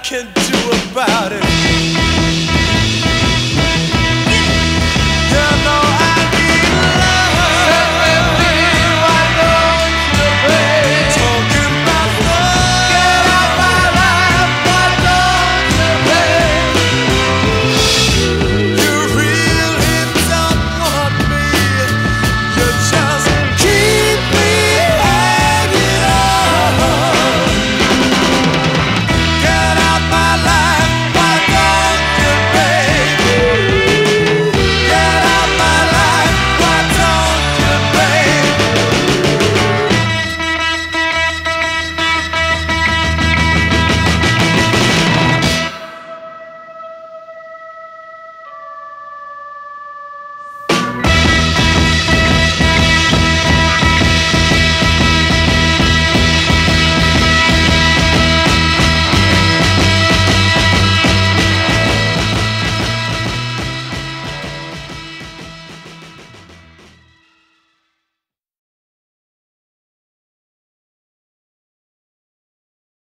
I can do about it.